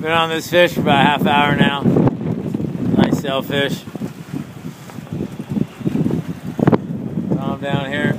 Been on this fish for about a half hour now. Nice sailfish. Calm down here.